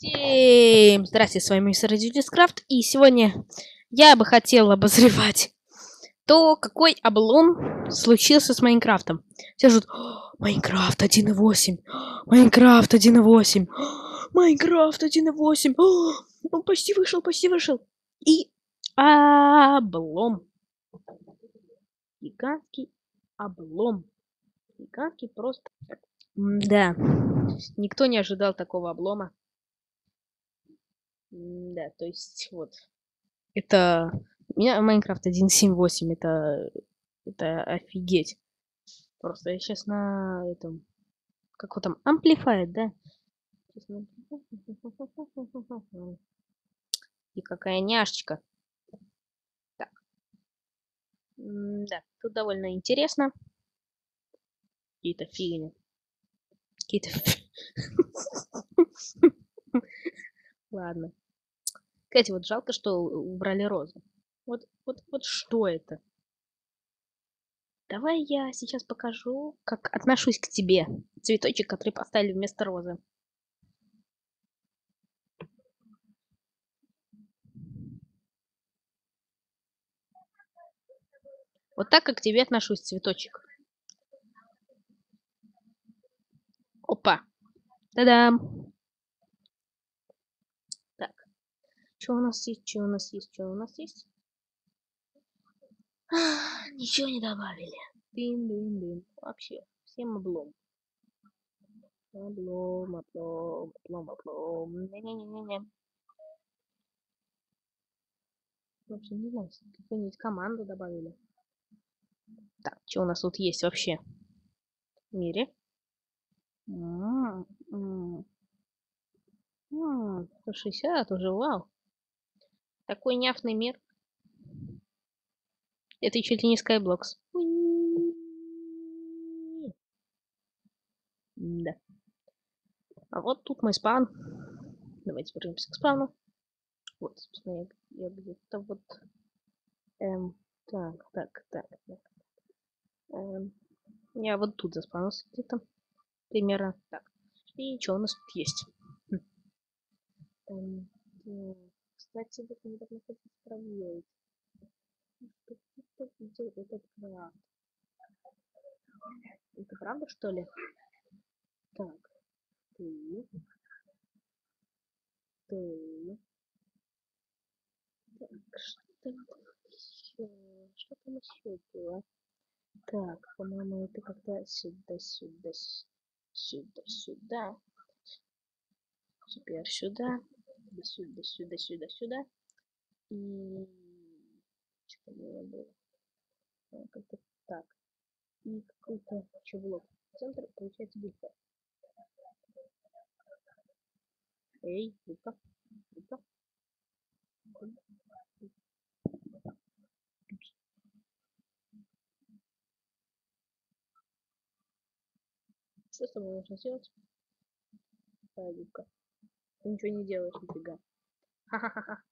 Всем здрасте, с вами мистер Дискрафт, и сегодня я бы хотел обозревать то, какой облом случился с Майнкрафтом. Все ждут, Minecraft 1.8, Minecraft 1.8, Minecraft 1.8, он почти вышел, почти вышел. И облом. Гигантский облом. Гигантский просто... Да, никто не ожидал такого облома. Да, то есть вот. Это... У меня Майнкрафт 1.7.8, это... Это офигеть. Просто я сейчас на этом... Как его там? Амплифает, да? И какая няшечка. Так. Да, тут довольно интересно. Какие-то фигни. Какие-то... Ладно. Кстати, вот жалко, что убрали розу. Вот, вот, вот что это? Давай я сейчас покажу, как отношусь к тебе. Цветочек, который поставили вместо розы. Вот так, как к тебе отношусь, цветочек. Опа. Та-дам. Что у нас есть, что у нас есть, что у нас есть? А, ничего не добавили. Дын-дын-дын. Вообще, всем облом. Облом, облом, облом, облом. Не-не-не-не-не. Вообще, не знаю, какую-нибудь команду добавили. Так, что у нас тут есть вообще? В мире? М -м -м. М 160 уже, вау. Такой няфный мир. Это чуть ли не Skyblox. Да. А вот тут мой спаун. Давайте вернемся к спауну. Вот, собственно, я, я где-то вот... Эм, так, так, так, так. Эм, я вот тут заспаунился где-то. Примерно так. И что у нас тут есть? Хм. Эм, кстати, вот недавно хотел проверить. Что кто видел этот граф? Это правда, что ли? Так. Ты. Ты. Так, что там еще? Что там еще было? Так, по-моему, это как-то сюда, сюда, сюда, сюда. Теперь сюда сюда, сюда, сюда, сюда. И что было было? А, как-то так. И какой-то блок. Центр получается губка. Эй, губка. Губка. Что с тобой нужно сделать? Какая губка? Ты ничего не делаешь, нифига. Ха-ха-ха.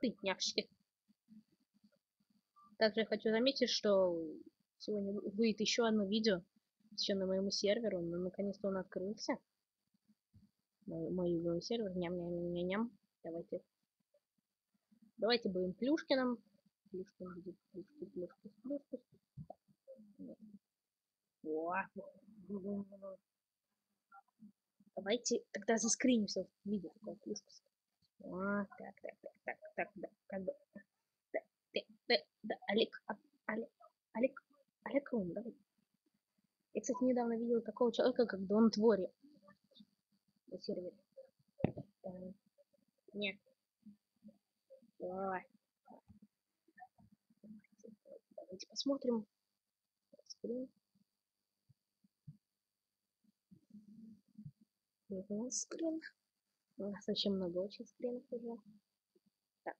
Ты, няшки. Также хочу заметить, что сегодня выйдет еще одно видео, еще на моему серверу, но наконец-то он открылся. Мой, мой сервер, ням-ням-ням-ням. Давайте. Давайте будем Плюшкиным. Плюшкин где Плюшки, Плюшки, Плюшки. О, Давайте тогда заскринимся в виде такого плюшка. А, так, так, так, так, так, да, как бы. Да, да, да, да, Олег, а, Олег, Олег, Олег Лун, давай. Я, кстати, недавно видел такого человека, как Дон Твори на сервере. Нет. Давай. Давайте посмотрим. Скрин. Его скрин. У нас очень много очень скринов уже. Так.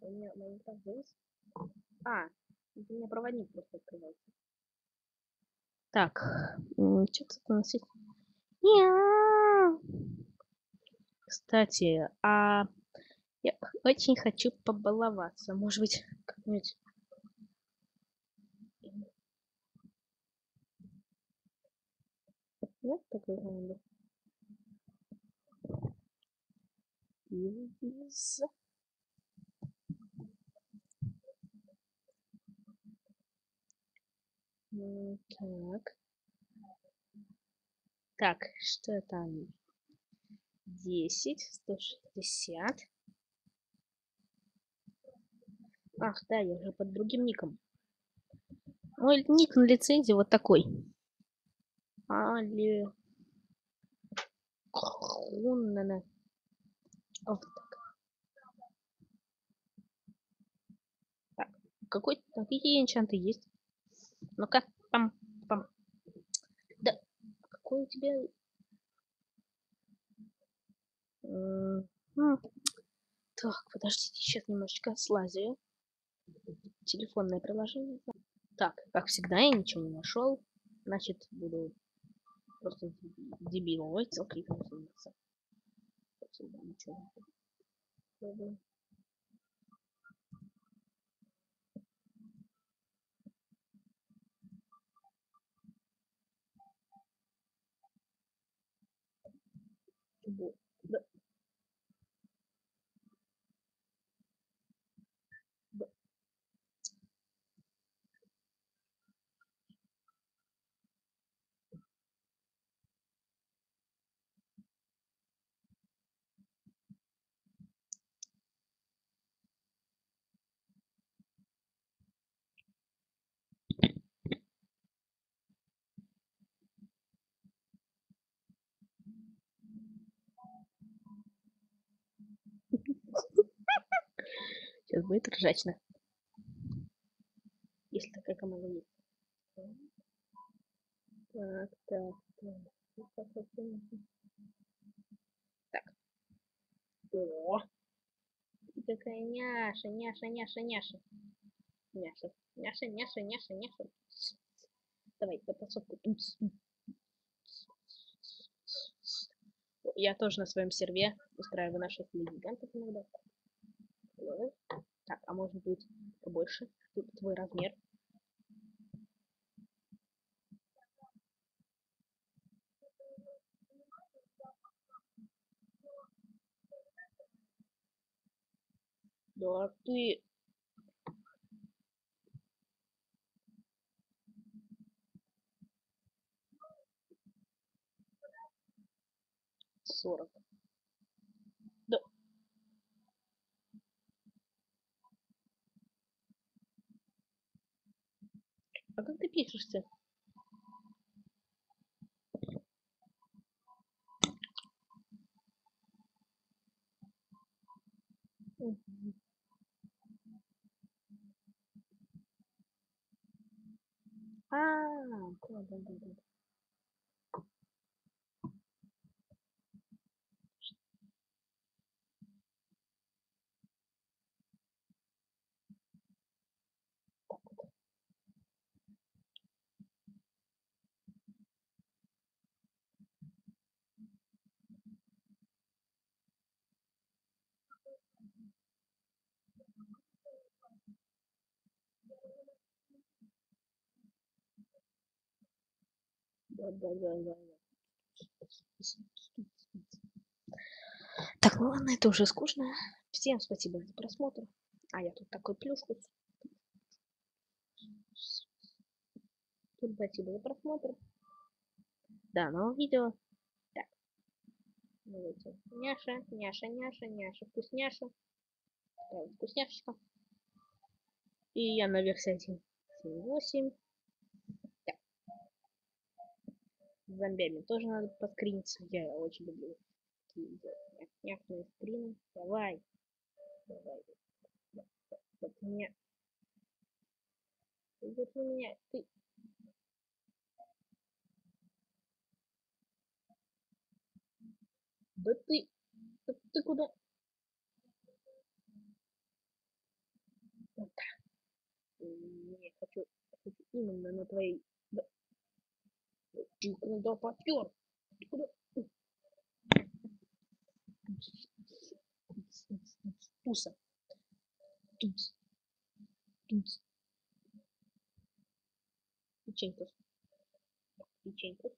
У меня Майнкрафт завис. А, у меня проводник просто открывается. Так, что тут у нас есть? Кстати, а я очень хочу побаловаться. Может быть, как-нибудь... Нет такой команды? Из... Так. Так, что там? 10, 160. Ах, да, я уже под другим ником. Мой ник на лицензии вот такой. Али... Хуннана. Вот так. Так, какой какие энчанты есть? Ну-ка, пам, пам. Да, какой у тебя... Так, подождите, сейчас немножечко слазию. Телефонное приложение. Так, как всегда, я ничего не нашел. Значит, буду просто дебилом. Ой, целкой заниматься. Ничего не Сейчас будет ржачно. Если такая команда есть. Так, так, так. Так. О! Ты какая няша, няша, няша, няша. Няша, няша, няша, няша, няша. Давай, по подсобку. Я тоже на своем серве устраиваю наших гигантов иногда. Так, а может быть побольше? Твой размер. Да ты... Сорок. А как ты пишешься? А, да, да, да, да. Так, ну ладно, это уже скучно. Всем спасибо за просмотр. А я тут такой плюшку. Спасибо за просмотр. Да, новое видео. Так. Давайте. Няша, няша, няша, няша, вкусняша. Так, вкусняшечка. И я на версии 1.7.8. с зомбями тоже надо поскриниться. Я очень люблю такие няхные скрины. Давай. Давай. Вот меня. Вот у меня. Ты. Да ты. Ты, ты куда? Вот. Не хочу, хочу именно на твоей ты куда попер? Ты куда? Туса. Туц. Туц. Печеньков. Печеньков.